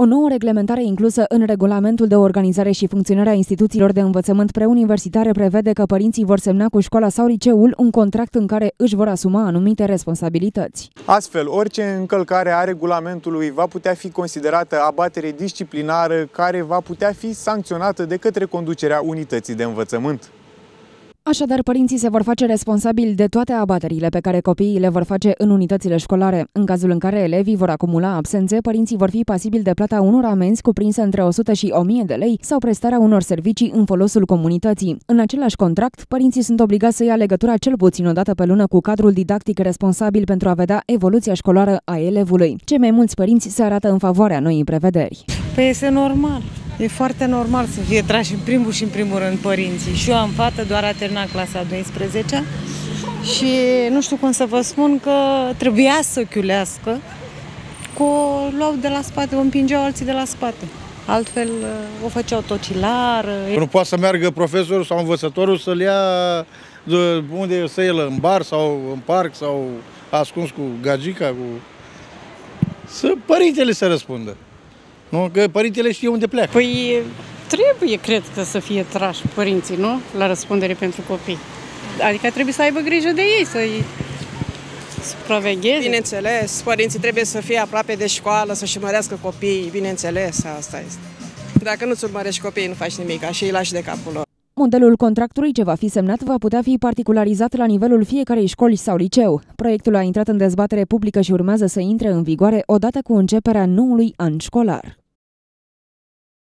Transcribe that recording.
O nouă reglementare inclusă în regulamentul de organizare și funcționare a instituțiilor de învățământ preuniversitare prevede că părinții vor semna cu școala sau liceul un contract în care își vor asuma anumite responsabilități. Astfel, orice încălcare a regulamentului va putea fi considerată abatere disciplinară care va putea fi sancționată de către conducerea unității de învățământ. Așadar, părinții se vor face responsabili de toate abaterile pe care copiii le vor face în unitățile școlare. În cazul în care elevii vor acumula absențe, părinții vor fi pasibili de plata unor amenzi cuprinse între 100 și 1000 de lei sau prestarea unor servicii în folosul comunității. În același contract, părinții sunt obligați să ia legătura cel puțin o dată pe lună cu cadrul didactic responsabil pentru a vedea evoluția școlară a elevului. Cei mai mulți părinți se arată în favoarea noii prevederi. Păi este normal. E foarte normal să fie trași în primul și în primul rând părinții. Și eu am fată, doar a terminat clasa 12 și nu știu cum să vă spun că trebuia să chiulească cu o luau de la spate, o împingeau alții de la spate. Altfel uh, o făceau tocilară. Nu poate să meargă profesorul sau învățătorul să-l ia de unde să el în bar sau în parc sau ascuns cu gagica, cu... Să părintele să răspundă. Nu? Că părintele știe unde pleacă. Păi trebuie, cred că, să fie trași părinții, nu? La răspundere pentru copii. Adică trebuie să aibă grijă de ei, să-i supravegheze. Bineînțeles, părinții trebuie să fie aproape de școală, să-și urmărească copiii, bineînțeles, asta este. Dacă nu-ți urmărești copiii, nu faci nimic, și îi lași de capul lor. Modelul contractului ce va fi semnat va putea fi particularizat la nivelul fiecarei școli sau liceu. Proiectul a intrat în dezbatere publică și urmează să intre în vigoare odată cu începerea noului an școlar.